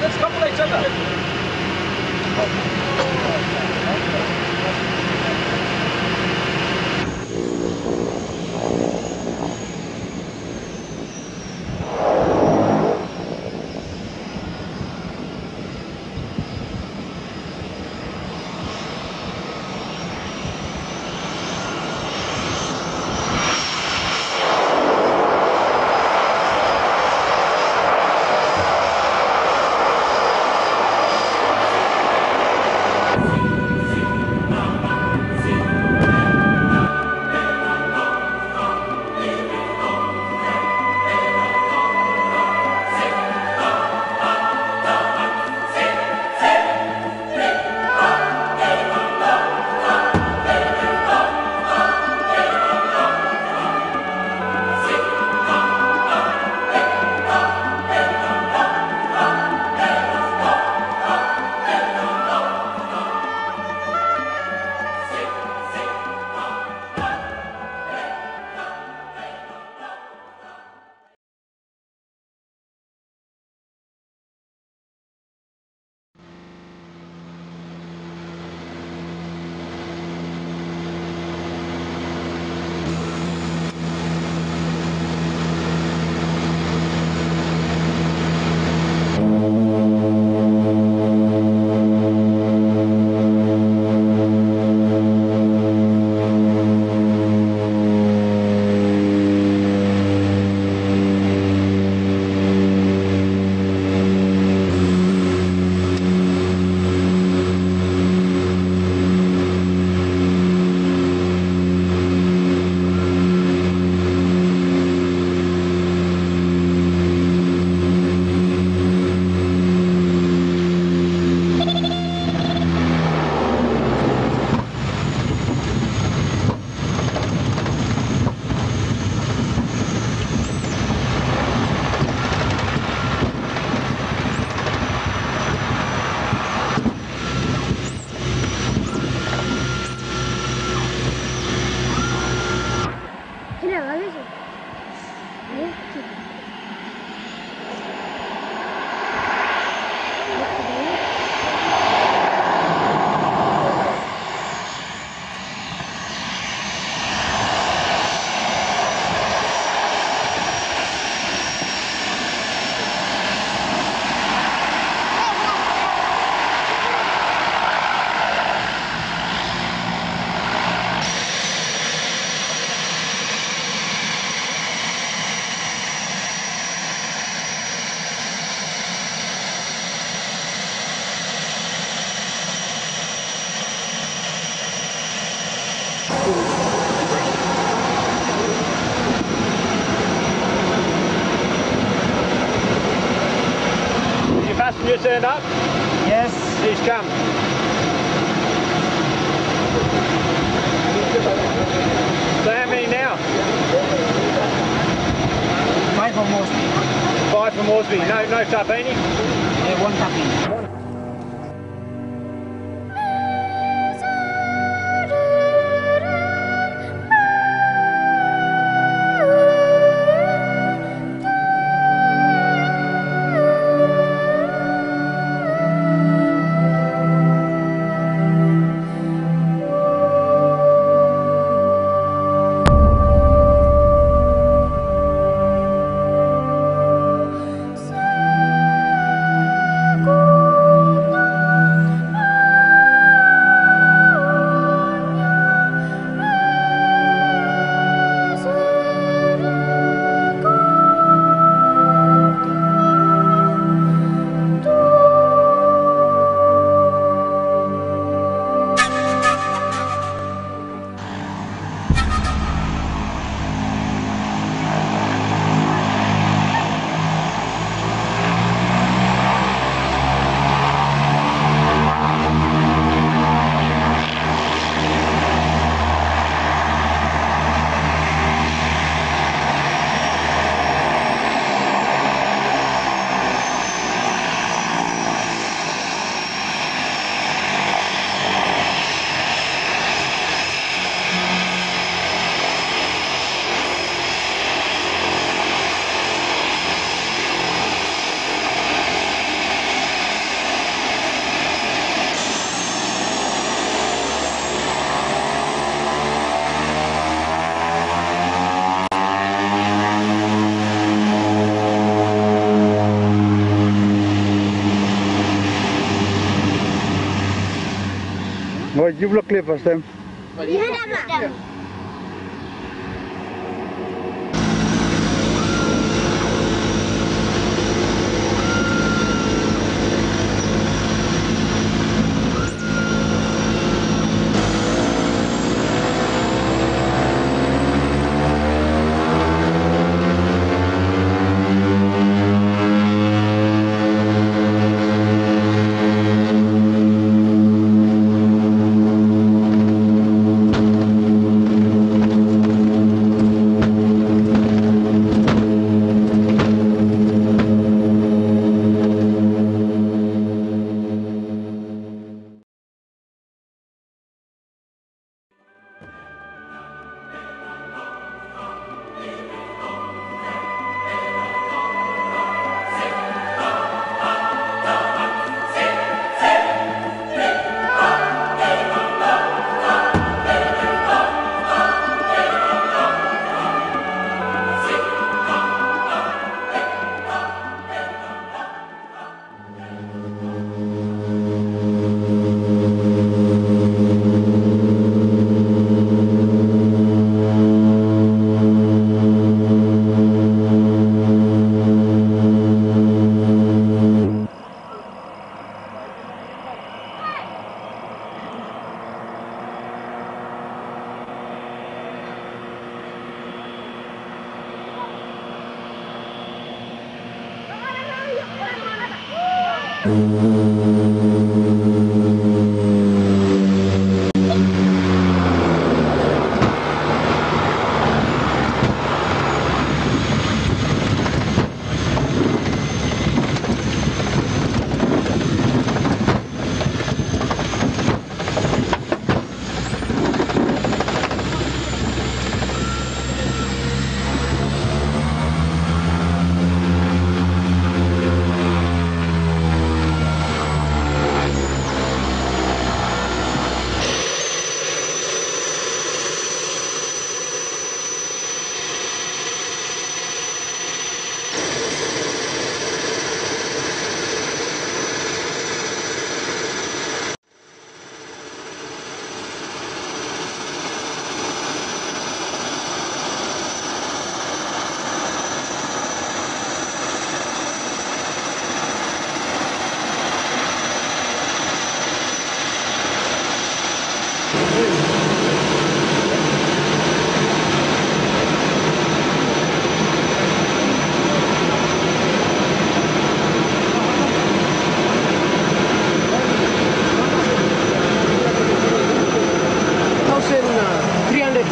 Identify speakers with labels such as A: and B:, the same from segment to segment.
A: です
B: か。Passenger turned up?
C: Yes,
B: He's come. So how many now?
C: five almost.
B: Five from Moresby. No, no Tapini?
C: Uh, one tapping.
D: Oh, you look clear first time.
A: Dia dah
C: uh,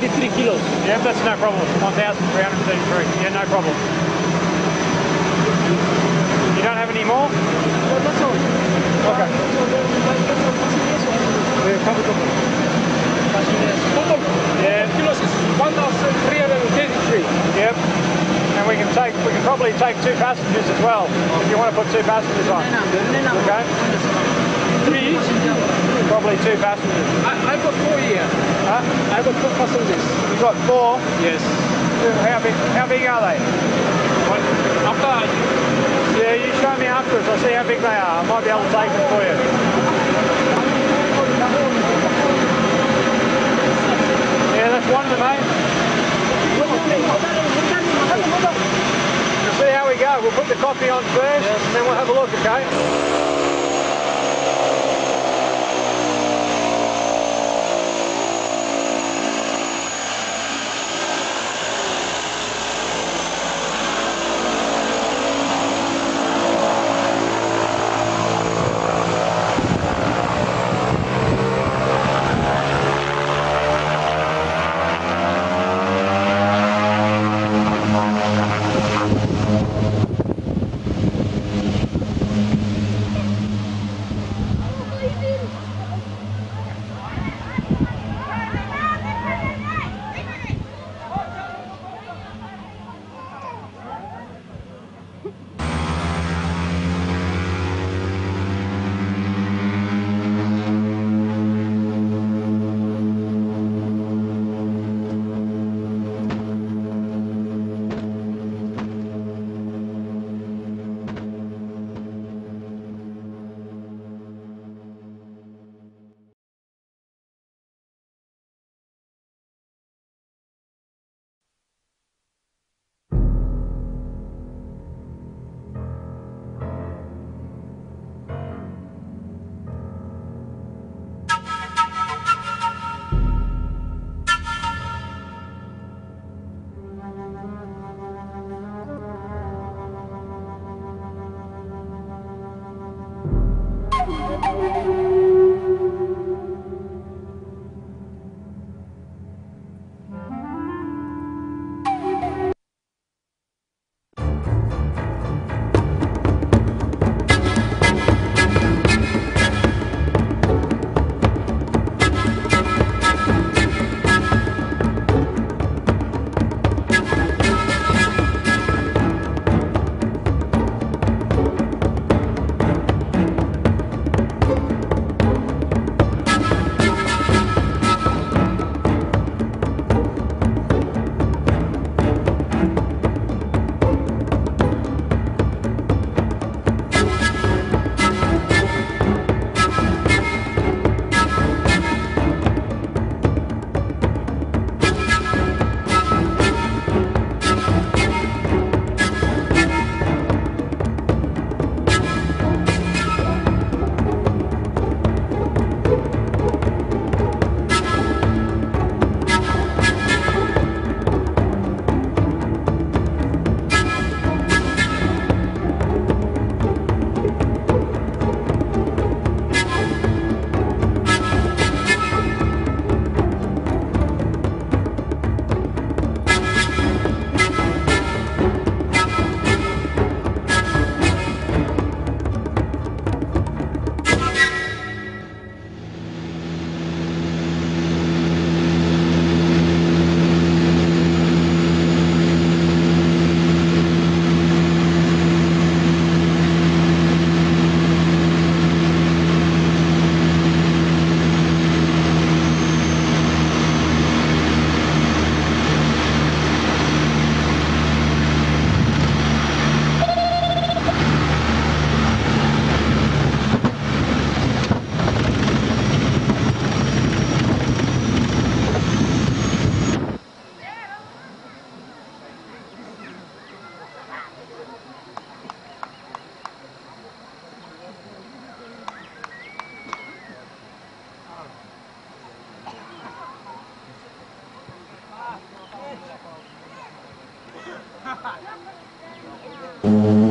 C: 333 kilos.
B: Yeah, that's no problem. 1,333. Yeah, no problem. You don't have any more?
C: that's all.
B: Okay. Yeah.
C: kilos is 1,333.
B: Yep. And we can take, we can probably take two passengers as well. If you want to put two passengers on. Okay.
C: Three.
B: Probably two passengers.
C: I, I got four here.
B: Huh?
C: I got four passengers.
B: You've got four.
C: Yes.
B: Uh, how big, how big are they?
C: One. After
B: Yeah, you show me afterwards. I'll see how big they are. I might be able to take them for you. Yeah, that's one of them, mate. We'll see how we go. We'll put the coffee on first, and then we'll have a look, okay? Thank